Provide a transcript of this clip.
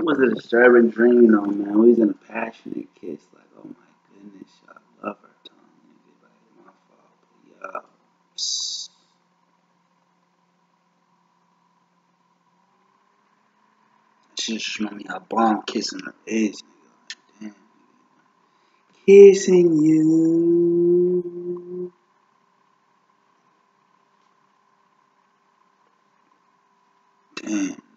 It was a disturbing dream, though, man. We was in a passionate kiss. Like, oh my goodness, I love her tongue. Like, my fault. But, yo. Psst. She just me how bomb kissing her is, nigga. Kissing you. Damn.